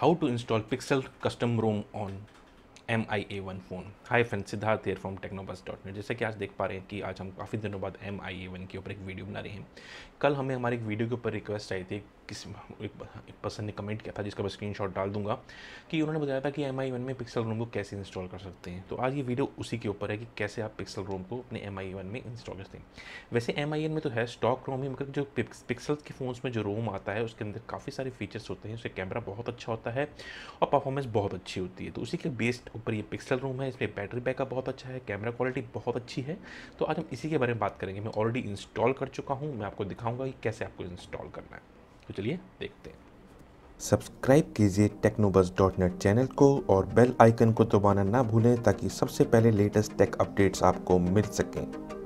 How to install Pixel custom ROM on M I A one phone hi friend Siddharth here from Technobus dot net जैसे कि आज देख पा रहे हैं कि आज हम काफ़ी दिनों बाद एम आई ए वन के ऊपर एक वीडियो बना रहे हैं। कल हमें हमारे एक वीडियो के ऊपर रिक्वेस्ट आई थी किसी एक, एक पर्सन ने कमेंट किया था जिसका मैं स्क्रीन डाल दूँगा कि उन्होंने बताया था कि एम आई वन में पिक्सल रोम को कैसे इंस्टॉल कर सकते हैं। तो आज ये वीडियो उसी के ऊपर है कि कैसे आप पिक्सल रोम को अपने एम आई वन में इंस्टॉल करते हैं। वैसे एम आई में तो है स्टॉक रोम ही मगर जो पिक्सल के फ़ोन्स में जो रोम आता है उसके अंदर काफ़ी सारे फीचर्स होते हैं उससे कैमरा बहुत अच्छा होता है और परफॉर्मेंस बहुत अच्छी होती है। तो उसी के बेस्ड ऊपर ये पिक्सल रोम है इसमें बैटरी बैकअप बहुत अच्छा है कैमरा क्वालिटी बहुत अच्छी है। तो आज हम इसी के बारे में बात करेंगे। मैं ऑलरेडी इंस्टॉल कर चुका हूँ मैं आपको दिखाऊँगा कि कैसे आपको इंस्टॉल करना है। तो चलिए देखते हैं। सब्सक्राइब कीजिए टेक्नोबस डॉट नेट चैनल को और बेल आइकन को दबाना ना भूलें ताकि सबसे पहले लेटेस्ट टेक अपडेट्स आपको मिल सकें।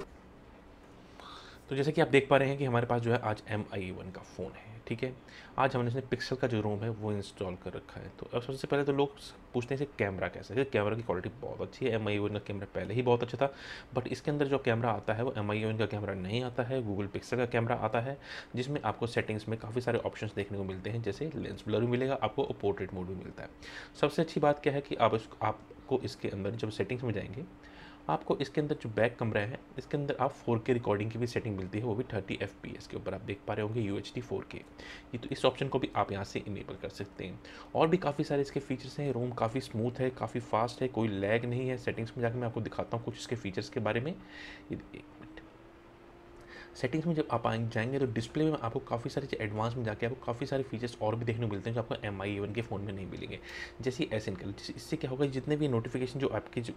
तो जैसे कि आप देख पा रहे हैं कि हमारे पास जो है आज एम आई वन का फ़ोन है, ठीक है? आज हमने इसने पिक्सल का जो रोम है वो इंस्टॉल कर रखा है। तो अब सबसे पहले तो लोग पूछते हैं इसे कैमरा कैसा? है कैमरा की क्वालिटी बहुत अच्छी है। एम आई वन का कैमरा पहले ही बहुत अच्छा था बट इसके अंदर जो कैमरा आता है वो एम आई वन का कैमरा नहीं आता है गूगल पिक्सल का कैमरा आता है, जिसमें आपको सेटिंग्स में काफ़ी सारे ऑप्शन देखने को मिलते हैं। जैसे लेंस ब्लर भी मिलेगा, आपको पोर्ट्रेट मोड भी मिलता है। सबसे अच्छी बात क्या है कि आप आपको इसके अंदर जब सेटिंग्स में जाएँगे आपको इसके अंदर जो बैक कमरा है, इसके अंदर आप 4K रिकॉर्डिंग की भी सेटिंग मिलती है, वो भी 30 एफ़ के ऊपर आप देख पा रहे होंगे यू एच डी ये तो इस ऑप्शन को भी आप यहाँ से इनेबल कर सकते हैं। और भी काफ़ी सारे इसके फीचर्स हैं रोम काफ़ी स्मूथ है, काफ़ी फास्ट है, कोई लैग नहीं है सेटिंग्स में जाकर मैं आपको दिखाता हूँ कुछ इसके फीचर्स के बारे में। सेटिंग्स में जब आप जाएँगे तो डिस्प्ले में आपको काफ़ी सारे एडवांस में जाके आपको काफ़ी सारे फीचर्स और भी देखने को मिलते हैं जो आपको एम आई के फ़ोन में नहीं मिलेंगे। जैसे एस एन इससे क्या होगा, जितने भी नोटिफिकेशन जो आपके जो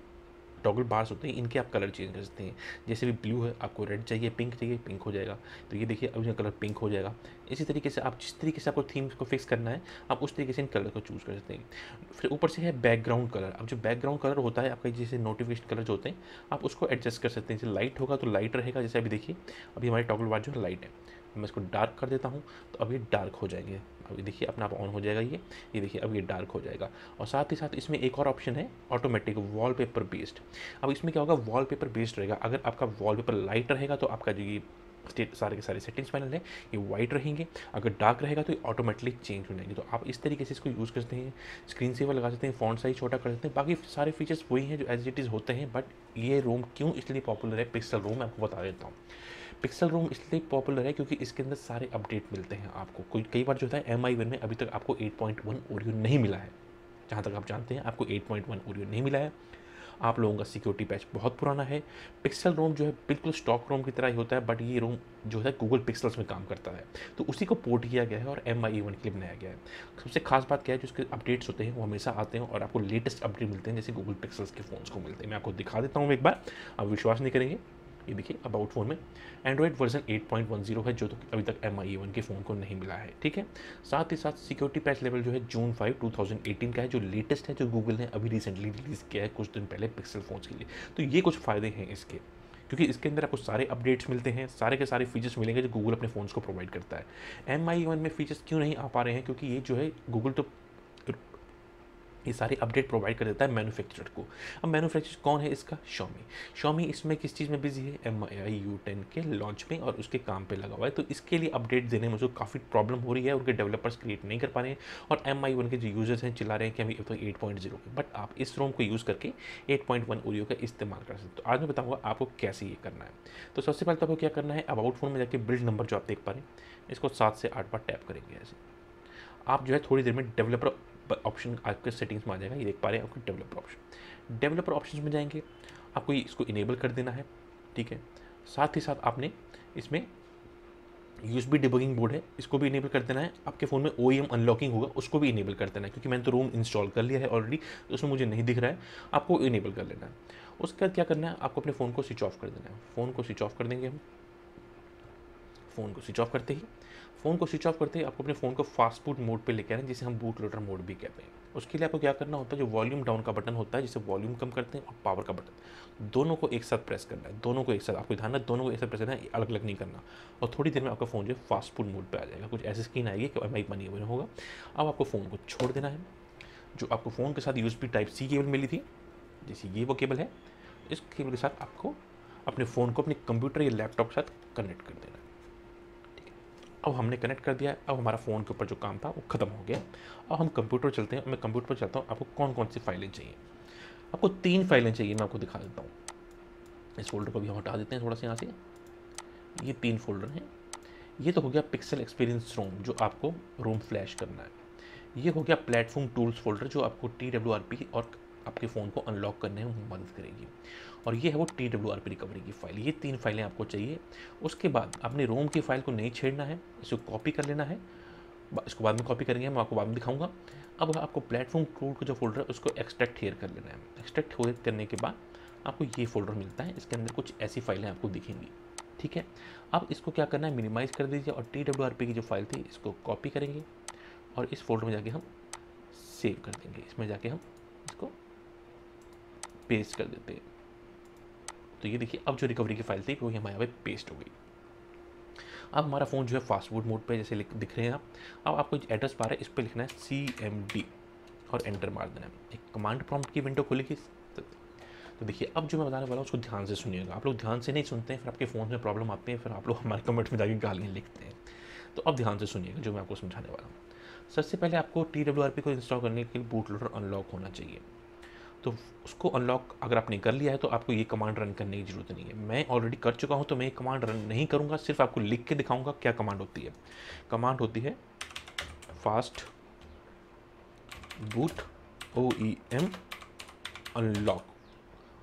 टॉगल बार्स होते हैं, इनके आप कलर चेंज कर सकते हैं। जैसे भी ब्लू है, आपको रेड चाहिए, पिंक चाहिए, पिंक हो जाएगा। तो ये देखिए, अब कलर पिंक हो जाएगा। इसी तरीके से आप जिस तरीके से आपको थीम को फिक्स करना है, आप उस तरीके से इन कलर को चूज़ कर सकते हैं। फिर ऊपर से है बैकग्राउंड कलर। अब जो बैकग्राउंड कलर होता है, आपका जैसे नोटिफिकेशन कलर जो होते हैं, आप उसको एडजस्ट कर सकते हैं। जैसे लाइट होगा तो लाइट रहेगा, जैसे अभी देखिए, अभी हमारे टॉगल बार जो है, लाइट है। मैं इसको डार्क कर देता हूँ तो अभी डार्क हो जाएँगे। अभी देखिए, अपना आप ऑन हो जाएगा ये। ये देखिए, अब ये डार्क हो जाएगा। और साथ ही साथ इसमें एक और ऑप्शन है ऑटोमेटिक वॉलपेपर बेस्ड अब इसमें क्या होगा? वॉलपेपर बेस्ड रहेगा। अगर आपका वॉलपेपर लाइट रहेगा तो आपका जो ये सारे के सारे सेटिंग्स पैनल है, ये वाइट रहेंगे। अगर डार्क रहेगा तो ये ऑटोमेटिकली चेंज हो जाएँगे। तो आप इस तरीके से इसको यूज़ करते हैं स्क्रीन सेवर लगा सकते हैं फॉन्ट साइज़ छोटा कर सकते हैं। बाकी सारे फीचर्स वही हैं जो एज इट इज़ होते हैं बट ये रोम क्यों इसलिए पॉपुलर है? पिक्सल रोम मैं आपको बता देता हूँ। पिक्सल रोम इसलिए पॉपुलर है क्योंकि इसके अंदर सारे अपडेट मिलते हैं आपको। कोई, कई बार जो होता है एम आई वन में अभी तक आपको 8.1 ओरियो नहीं मिला है। जहाँ तक आप जानते हैं, आपको 8.1 ओरियो नहीं मिला है। आप लोगों का सिक्योरिटी पैच बहुत पुराना है। पिक्सल रोम जो है बिल्कुल स्टॉक रोम की तरह ही होता है बट ये रोम जो है गूगल पिक्सल्स में काम करता है। तो उसी को पोर्ट किया गया है और एम आई वन के लिए बनाया गया है। सबसे खास बात क्या है, जो उसके अपडेट्स होते हैं, वो हमेशा आते हैं और आपको लेटेस्ट अपडेट मिलते हैं, जैसे गूगल पिक्सल्स के फ़ोन्स को मिलते हैं। मैं आपको दिखा देता हूँ एक बार, आप विश्वास नहीं करेंगे। ये देखिए अबाउट फ़ोन में। एंड्रॉयड वर्जन 8.10 है, जो तो अभी तक एम आई वन के फ़ोन को नहीं मिला है, ठीक है? साथ ही साथ सिक्योरिटी पैच लेवल जो है जून 5 2018 का है, जो लेटेस्ट है, जो गूगल ने अभी रिसेंटली रिलीज़ किया है कुछ दिन पहले पिक्सल फ़ोन्स के लिए। तो ये कुछ फ़ायदे हैं इसके, क्योंकि इसके अंदर आपको सारे अपडेट्स मिलते हैं, सारे के सारे फीचर्स मिलेंगे जो गूगल अपने फ़ोन्स को प्रोवाइड करता है। एम आई वन में फीचर्स क्यों नहीं आ पा रहे हैं? क्योंकि ये जो है गूगल तो ये सारे अपडेट प्रोवाइड कर देता है मैन्युफैक्चरर को। अब मैन्युफैक्चर कौन है इसका? शॉमी शॉमी इसमें किस चीज़ में बिज़ी है? एम आई यू टेन के लॉन्च में और उसके काम पे लगा हुआ है। तो इसके लिए अपडेट देने में उसको काफ़ी प्रॉब्लम हो रही है उनके डेवलपर्स क्रिएट नहीं कर पा रहे हैं और एम आई वन के जो यूज़र्स हैं, चिल्ला रहे हैं कि अभी एट पॉइंट ज़ीरो के। बट आप इस रोम को यूज़ करके एट पॉइंट वन ओरियो का इस्तेमाल कर सकते हो। तो आज मैं बताऊँगा आपको कैसे ये करना है। तो सबसे पहले तो आपको क्या करना है? अबाउट फ़ोन में जाकर बिल्ड नंबर जो आप देख पा रहे हैं, इसको सात से आठ बार टैप करेंगे ऐसे। आप जो है थोड़ी देर में डेवलपर ऑप्शन आपके सेटिंग्स में आ जाएगा, ये देख पा रहे हैं आपके डेवलपर ऑप्शन डेवलपर ऑप्शन में जाएँगे, आपको इसको इनेबल कर देना है, ठीक है? साथ ही साथ आपने इसमें यूज़ बी डिबगिंग बोर्ड है, इसको भी इनेबल कर देना है। आपके फ़ोन में ओ अनलॉकिंग होगा, उसको भी इनेबल कर देना है, क्योंकि मैंने तो रूम इंस्टॉल कर लिया है ऑलरेडी तो उसमें मुझे नहीं दिख रहा है। आपको इनेबल कर लेना है। उसके बाद क्या करना है, आपको अपने फ़ोन को स्विच ऑफ़ कर देना है। फ़ोन को स्विच ऑफ़ कर देंगे हम। फ़ोन को स्विच ऑफ़ करते ही फ़ोन को स्विच ऑफ़ करते ही आपको अपने फ़ोन को फास्ट बूट मोड पे लेके आना है, जिसे हम बूट लोडर मोड भी कहते हैं। उसके लिए आपको क्या करना होता है, जो वॉल्यूम डाउन का बटन होता है, जिसे वॉल्यूम कम करते हैं और पावर का बटन दोनों को एक साथ प्रेस करना है, दोनों को एक साथ। आपको ध्यान है, दोनों को एक साथ प्रेस करना है अलग अलग नहीं करना। और थोड़ी देर में आपका फ़ोन जो है फास्ट फ़ूड मोड पर आ जाएगा। कुछ ऐसी स्क्रीन आएगी कि एम आई बनी हुई होगा अब आपको फ़ोन को छोड़ देना है, जो आपको फ़ोन के साथ यूज़ टाइप सी केबल मिली थी, जैसे ये वो केबल है, इस केबल के साथ आपको अपने फ़ोन को अपने कंप्यूटर या लैपटॉप के साथ कनेक्ट कर देना अब हमने कनेक्ट कर दिया अब हमारा फ़ोन के ऊपर जो काम था, वो ख़त्म हो गया। अब हम कंप्यूटर चलते हैं। मैं कंप्यूटर पर चलता हूँ। आपको कौन कौन सी फाइलें चाहिए? आपको तीन फाइलें चाहिए, मैं आपको दिखा देता हूँ। इस फोल्डर को भी हम हटा देते हैं थोड़ा सा यहाँ से। ये तीन फोल्डर हैं। ये तो हो गया पिक्सल एक्सपीरियंस रोम जो आपको रोम फ्लैश करना है। ये हो गया प्लेटफॉर्म टूल्स फोल्डर जो आपको टी डब्ल्यू आर पी और आपके फ़ोन को अनलॉक करने में मदद करेगी। और ये है वो T W R P recovery की फ़ाइल ये तीन फाइलें आपको चाहिए। उसके बाद अपने रोम की फ़ाइल को नहीं छेड़ना है इसको कॉपी कर लेना है। इसको बाद में कॉपी करेंगे, मैं आपको बाद में दिखाऊँगा। अब आपको प्लेटफॉर्म टूल का जो फोल्डर है, उसको एक्सट्रैक्ट हेयर कर लेना है। एक्सट्रैक्ट करने के बाद आपको ये फोल्डर मिलता है। इसके अंदर कुछ ऐसी फाइलें आपको दिखेंगी। ठीक है? अब इसको क्या करना है? मिनिमाइज़ कर दीजिए और टी डब्ल्यू आर पी की जो फ़ाइल थी, इसको कॉपी करेंगे और इस फोल्डर में जाके हम सेव कर देंगे। इसमें जाके हम इसको पेस्ट कर देते हैं। तो ये देखिए, अब जो रिकवरी की फ़ाइल थी, वो हमारे यहाँ पे पेस्ट हो गई। अब हमारा फ़ोन जो है फास्ट फ़ूड मोड पे जैसे दिख रहे हैं आप। अब आपको एड्रेस पा रहे हैं इस पर लिखना है सी एम डी और एंटर मार देना है। एक कमांड प्रॉम्प्ट की विंडो खुलेगी। तो देखिए, अब जो मैं बताने वाला हूँ, उसको ध्यान से सुनिएगा। आप लोग ध्यान से नहीं सुनते हैं, फिर आपके फ़ोन में प्रॉब्लम आती है, फिर आप लोग हमारे कमेंट में जाके गालियाँ लिखते हैं। तो अब ध्यान से सुनिएगा जो मैं आपको समझाने वाला हूँ। सबसे पहले आपको टी डब्ल्यू आर पी को इंस्टॉल करने के लिए बूट लोडर अनलॉक होना चाहिए। तो उसको अनलॉक अगर आपने कर लिया है तो आपको ये कमांड रन करने की ज़रूरत नहीं है। मैं ऑलरेडी कर चुका हूँ तो मैं ये कमांड रन नहीं करूँगा, सिर्फ़ आपको लिख के दिखाऊँगा क्या कमांड होती है। कमांड होती है fastboot O E M unlock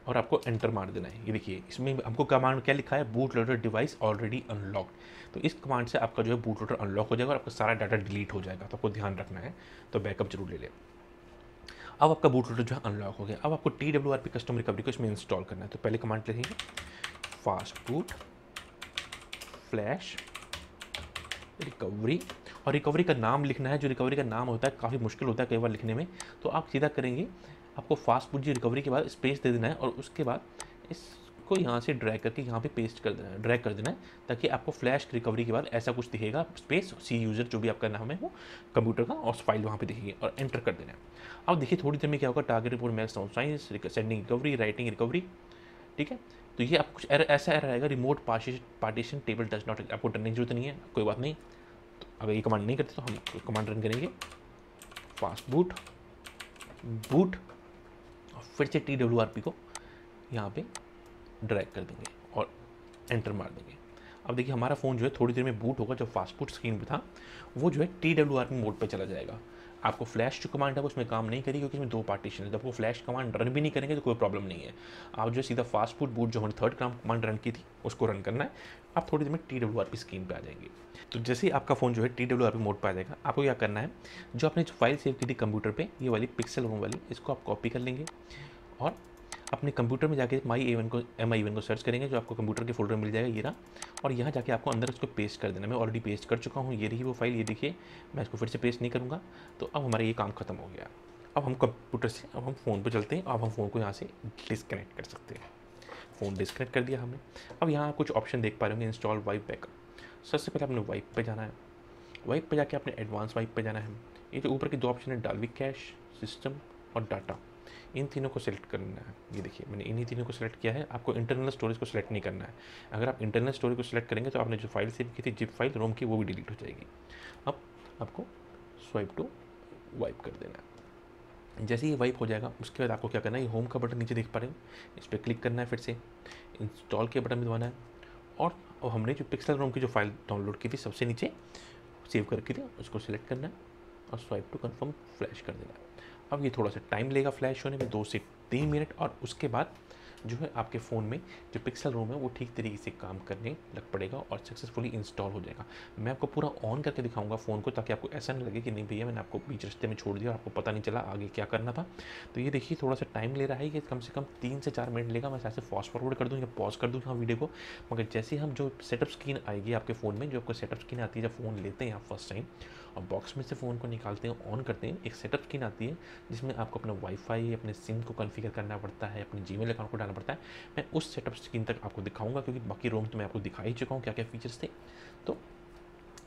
और आपको एंटर मार देना है। ये देखिए, इसमें हमको कमांड क्या लिखा है? Boot loader device already unlocked तो इस कमांड से आपका जो है बूट लोडर अनलॉक हो जाएगा और आपका सारा डाटा डिलीट हो जाएगा। तो आपको ध्यान रखना है तो बैकअप ज़रूर ले लें। अब आपका बूट लोडर जो है अनलॉक हो गया। अब आपको T W R P custom recovery को इसमें इंस्टॉल करना है। तो पहले कमांड लिखेंगे फास्ट बूट फ्लैश रिकवरी और रिकवरी का नाम लिखना है। जो रिकवरी का नाम होता है, काफ़ी मुश्किल होता है कई बार लिखने में। तो आप सीधा करेंगे, आपको फास्ट फ़ूड जी रिकवरी के बाद स्पेस दे देना है और उसके बाद इसको यहाँ से ड्रैग करके यहाँ पे पेस्ट कर देना है ड्रैग कर देना है, ताकि आपको फ्लैश रिकवरी के बाद ऐसा कुछ दिखेगा स्पेस सी यूज़र जो भी आपका नाम है वो कंप्यूटर का और फ़ाइल वहाँ पे दिखेगी और एंटर कर देना है। अब देखिए थोड़ी देर में क्या होगा target report max sound science sending recovery writing recovery ठीक है? तो ये आप कुछ एरर ऐसा एरर आएगा remote partition table touch not आपको डरने की ज़रूरत नहीं है, कोई बात नहीं। तो अगर ये कमांड नहीं करते तो हम कमांड रन करेंगे। फास्ट बूट बूट फिर से टी डब्ल्यू आर पी को यहाँ पे ड्रैग कर देंगे और एंटर मार देंगे। अब देखिए, हमारा फ़ोन जो है थोड़ी देर में बूट होगा जो फास्ट फ़ूड स्क्रीन पर था, वो जो है टी डब्ल्यू आर मोड पर चला जाएगा। आपको फ्लैश जो कमांड है उसमें काम नहीं करेगी, क्योंकि इसमें दो पार्टीशन है। जब वो फ्लैश कमांड रन भी नहीं करेंगे तो कोई प्रॉब्लम नहीं है। आप जो सीधा फास्ट फ़ूड बूट जो हमने थर्ड कमांड रन की थी, उसको रन करना है। आप थोड़ी देर में T W R P screen पर आ जाएँगे। तो जैसे ही आपका फ़ोन जो है T W R P mode पर आ जाएगा, आपको क्या करना है, जो आपने जो फ़ाइल सेव की थी कंप्यूटर पर ये वाली पिक्सल होम वाली, इसको आप कॉपी कर लेंगे और अपने कंप्यूटर में जाके माई एवन को एम आई को सर्च करेंगे, जो आपको कंप्यूटर के फोल्डर मिल जाएगा, ये रहा। और यहाँ जाके आपको अंदर उसको पेस्ट कर देना मैं ऑलरेडी पेस्ट कर चुका हूँ। ये रही वो फ़ाइल ये देखिए, मैं इसको फिर से पेस्ट नहीं करूँगा। तो अब हमारा ये काम खत्म हो गया। अब हम कंप्यूटर से, अब हम फ़ोन पर चलते हैं। अब हम फ़ोन को यहाँ से डिसकनेक्ट कर सकते हैं। फ़ोन डिसकनेक्ट कर दिया हमने। अब यहाँ कुछ ऑप्शन देख पा रहे होंगे इंस्टॉल वाइप बैकअप सबसे पहले आपने वाइप पर जाना है। वाइप पर जाके आपने एडवांस वाइप पर जाना है। ये जो ऊपर के दो ऑप्शन है डालविक कैश सिस्टम और डाटा इन तीनों को सिलेक्ट करना है। ये देखिए, मैंने इन्हीं तीनों को सिलेक्ट किया है। आपको इंटरनल स्टोरेज को सिलेक्ट नहीं करना है। अगर आप इंटरनल स्टोरेज को सिलेक्ट करेंगे तो आपने जो फ़ाइल सेव की थी जिप फ़ाइल रोम की, वो भी डिलीट हो जाएगी। अब आपको स्वाइप टू वाइप कर देना है। जैसे ही वाइप हो जाएगा, उसके बाद आपको क्या करना है? होम का बटन नीचे देख पा रहे हो। इस पर क्लिक करना है फिर से। इंस्टॉल के बटन दबाना है। और अब हमने जो पिक्सल रोम की जो फ़ाइल डाउनलोड की थी, सबसे नीचे सेव करके थी उसको सिलेक्ट करना है और स्वाइप टू कन्फर्म फ्लैश कर देना है। अब ये थोड़ा सा टाइम लेगा फ्लैश होने में, दो से तीन मिनट और उसके बाद जो है आपके फ़ोन में जो पिक्सल रोम है, वो ठीक तरीके से काम करने लग पड़ेगा और सक्सेसफुली इंस्टॉल हो जाएगा। मैं आपको पूरा ऑन करके दिखाऊँगा फ़ोन को ताकि आपको ऐसा नहीं लगे कि नहीं भैया मैंने आपको बीच रस्ते में छोड़ दिया और आपको पता नहीं चला आगे क्या करना था। तो ये देखिए थोड़ा सा टाइम ले रहा है कि कम से कम तीन से चार मिनट लेगा। मैं ऐसे फास्ट फॉरवर्ड कर दूँ या पॉज कर दूँ यहाँ वीडियो को। मगर जैसे हम जो सेटअप स्क्रीन आएगी आपके फ़ोन में, जो आपको सेटअप स्क्रीन आती है, जब फ़ोन लेते हैं आप फ़र्स्ट टाइम और बॉक्स में से फ़ोन को निकालते हैं ऑन करते हैं, एक सेटअप स्क्रीन आती है, जिसमें आपको अपना वाईफाई अपने सिम को कॉन्फ़िगर करना पड़ता है, अपने जीमेल अकाउंट को डालना पड़ता है। मैं उस सेटअप स्क्रीन तक आपको दिखाऊँगा, क्योंकि बाकी रोम तो मैं आपको दिखा ही चुका हूँ क्या क्या फीचर्स थे। तो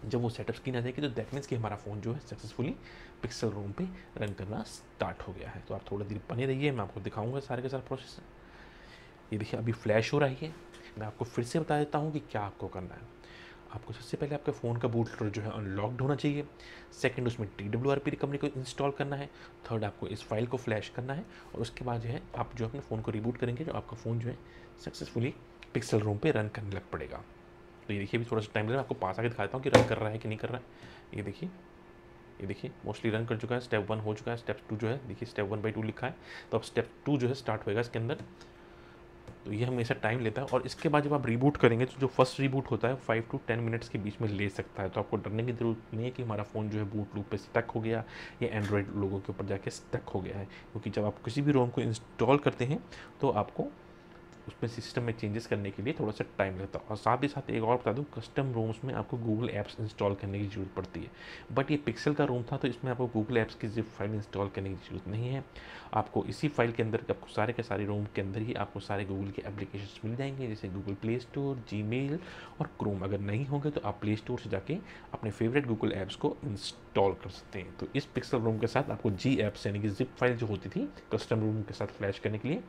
जब वो सेटअप स्क्रीन आ जाएगी तो दैट मीन्स कि हमारा फ़ोन जो है सक्सेसफुली पिक्सल रूम पे रन करना स्टार्ट हो गया है। तो आप थोड़ा देर बने रहिए, मैं आपको दिखाऊँगा सारे के सारे प्रोसेस ये देखिए, अभी फ्लैश हो रही है। मैं आपको फिर से बता देता हूँ कि क्या आपको करना है। आपको सबसे पहले आपका फ़ोन का बूट लोडर जो है अनलॉक्ड होना चाहिए। सेकंड उसमें T W R P recovery को इंस्टॉल करना है। थर्ड आपको इस फ़ाइल को फ्लैश करना है और उसके बाद जो है आप जो अपने फ़ोन को रिबूट करेंगे, जो आपका फ़ोन जो है सक्सेसफुली पिक्सल रूम पर रन करने लग पड़ेगा। तो ये देखिए, अभी थोड़ा सा टाइम लगेगा आपको पास आके दिखाता हूँ कि रन कर रहा है कि नहीं कर रहा है। ये देखिए ये देखिए मोस्टली रन कर चुका है स्टेप वन हो चुका है स्टेप टू जो है, देखिए स्टेप वन बाई टू लिखा है। तो अब स्टेप टू जो है स्टार्ट होएगा इसके अंदर। तो ये हमेशा टाइम लेता है और इसके बाद जब आप रीबूट करेंगे तो जो फ़र्स्ट रीबूट होता है फाइव टू टेन मिनट्स के बीच में ले सकता है। तो आपको डरने की ज़रूरत नहीं है कि हमारा फ़ोन जो है बूट लूप पे स्टक हो गया या एंड्रॉयड लोगों के ऊपर जाके स्टक हो गया है। क्योंकि जब आप किसी भी रोम को इंस्टॉल करते हैं तो आपको उसमें सिस्टम में चेंजेस करने के लिए थोड़ा सा टाइम लगता है। और साथ ही साथ एक और बता दूँ कस्टम रूम्स में आपको गूगल ऐप्स इंस्टॉल करने की ज़रूरत पड़ती है। बट ये पिक्सल का रूम था तो इसमें आपको गूगल ऐप्स की जिप फ़ाइल इंस्टॉल करने की ज़रूरत नहीं है। आपको इसी फ़ाइल के अंदर आपको सारे के सारे रूम के अंदर ही आपको सारे गूगल के एप्लीकेशन मिल जाएँगे, जैसे गूगल प्ले स्टोर जी और क्रोम अगर नहीं होंगे तो आप प्ले स्टोर से जाके अपने फेवरेट गूगल ऐप्स को इंस्टॉल कर सकते हैं। तो इस पिक्सल रूम के साथ आपको जी ऐप्स यानी कि जिप फ़ाइल जो होती थी कस्टम रूम के साथ फ्लैश करने के लिए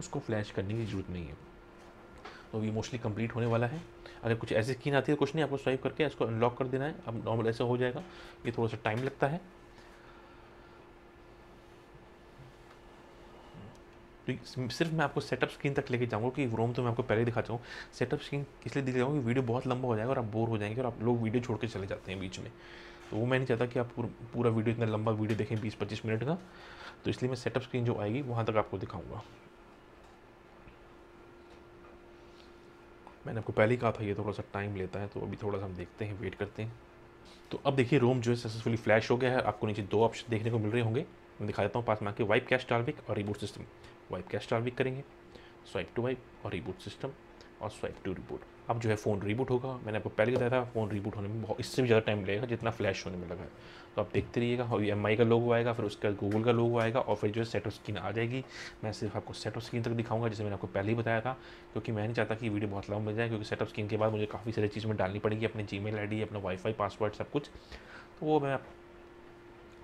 उसको फ्लैश करने की ज़रूरत नहीं है। तो ये मोस्टली कंप्लीट होने वाला है। अगर कुछ ऐसी स्कीन आती है, कुछ नहीं, आपको स्वाइप करके इसको अनलॉक कर देना है। अब नॉर्मल ऐसा हो जाएगा। ये थोड़ा सा टाइम लगता है। तो सिर्फ़ मैं आपको सेटअप स्क्रीन तक लेके जाऊँगा कि रोम तो मैं आपको पहले दिखा चाहूँ सेटअप स्क्रीन इसलिए दिख जाऊँगा कि वीडियो बहुत लंबा हो जाएगा और आप बोर हो जाएँगे और आप लोग वीडियो छोड़ के चले जाते हैं बीच में। तो वो मैं नहीं चाहता कि आप पूरा वीडियो इतना लंबा वीडियो देखें बीस पच्चीस मिनट का। तो इसलिए मैं सेटअप स्क्रीन जो आएगी, वहाँ तक आपको दिखाऊँगा। मैंने आपको पहले ही कहा था, ये थोड़ा सा टाइम लेता है तो अभी थोड़ा सा हम देखते हैं वेट करते हैं। तो अब देखिए रोम जो है सक्सेसफुली फ्लैश हो गया है। आपको नीचे दो ऑप्शन देखने को मिल रहे होंगे। मैं दिखा देता हूँ पास में आके वाइप कैश टारविक और रिबूट सिस्टम वाइप कैश टारविक करेंगे। स्वाइप टू वाइप और रिबूट सिस्टम और स्वाइप टू रिबूट अब जो है फ़ोन रिबूट होगा। मैंने आपको पहले बताया था फ़ोन रिबूट होने में इससे भी ज़्यादा टाइम लगेगा जितना फ्लैश होने में लगा है। तो आप देखते रहिएगा, और एम का लोगो आएगा, फिर उसका गूगल का लोगो आएगा, और फिर जो है सेट स्क्रीन आ जाएगी। मैं सिर्फ़ आपको सेट स्क्रीन तक दिखाऊँगा, जैसे मैंने आपको पहले ही बताया था, क्योंकि मैं नहीं चाहता कि वीडियो बहुत लंबा मिल जाए, क्योंकि सेट ऑफ़ स्क्रीन के बाद मुझे काफ़ी सारी चीज़ में डालनी पड़ेगी, अपने जी मेल अपना वाईफाई पासवर्ड सब कुछ। तो वो मैं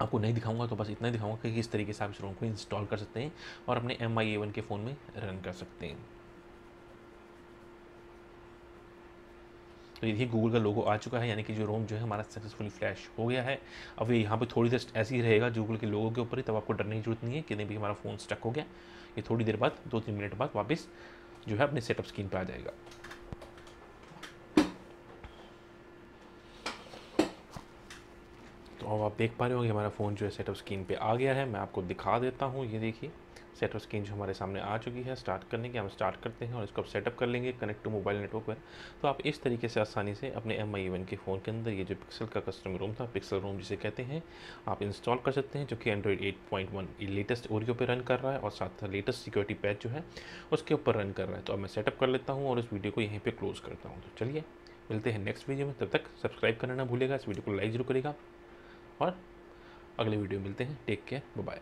आपको नहीं दिखाऊँगा तो बस इतना ही दिखाऊँगा कि किस तरीके से आप इस रोम को इंस्टॉल कर सकते हैं, और अपने एम आई के फ़ोन में रन कर सकते हैं। तो ये देखिए गूगल का लोगो आ चुका है, यानी कि जो रोम जो है हमारा सक्सेसफुली फ्लैश हो गया है। अब ये यहाँ पे थोड़ी देर ऐसे ही रहेगा गूगल के लोगों के ऊपर ही, तब आपको डरने की ज़रूरत नहीं है कि नहीं भी हमारा फ़ोन स्टक हो गया। ये थोड़ी देर बाद दो तीन मिनट बाद वापस जो है अपने सेटअप स्क्रीन पर आ जाएगा। तो अब आप देख पा रहे हो कि हमारा फ़ोन जो है सेटअप स्क्रीन पे आ गया है। मैं आपको दिखा देता हूँ, ये देखिए। सेटअप स्क्रीन जो हमारे सामने आ चुकी है स्टार्ट करने की, हम स्टार्ट करते हैं और इसको आप सेटअप कर लेंगे कनेक्ट टू मोबाइल नेटवर्क पर। तो आप इस तरीके से आसानी से अपने एम आई के फ़ोन के अंदर ये जो पिक्सल का कस्टम रूम था पिक्सल रूम जिसे कहते हैं, आप इंस्टॉल कर सकते हैं, जो कि Android eight point one latest Oreo पर रन कर रहा है और साथ साथ लेटेस्ट सिक्योरिटी पैच जो है, उसके ऊपर रन कर रहा है। तो अब मैं सेटअप कर लेता हूँ और इस वीडियो को यहीं पर क्लोज़ करता हूँ। तो चलिए, मिलते हैं नेक्स्ट वीडियो में। तब तक सब्सक्राइब करना ना भूलेगा इस वीडियो को लाइक ज़रूर करेगा और अगले वीडियो मिलते हैं। Take care bye